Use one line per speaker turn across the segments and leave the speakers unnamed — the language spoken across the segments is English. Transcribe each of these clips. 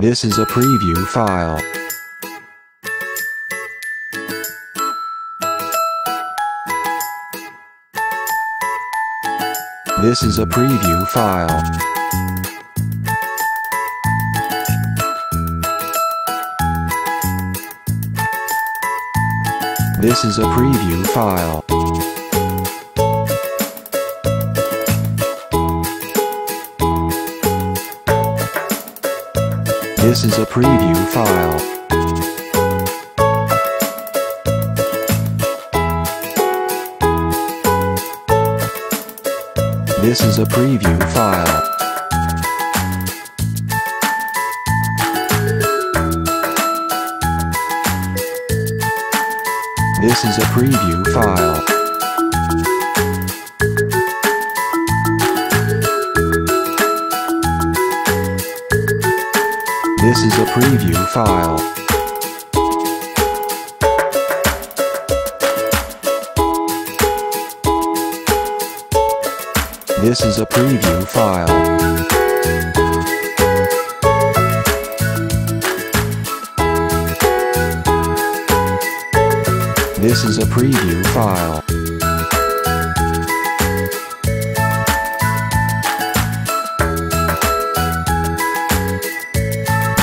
This is a preview file. This is a preview file. This is a preview file. This is a preview file. This is a preview file. This is a preview file. This is a preview file. This is a preview file. This is a preview file.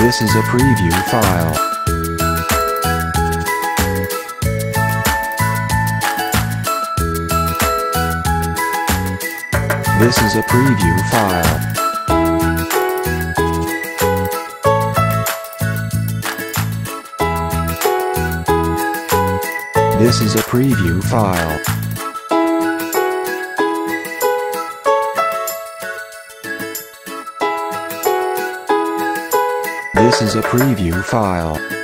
This is a preview file. This is a preview file. This is a preview file. This is a preview file.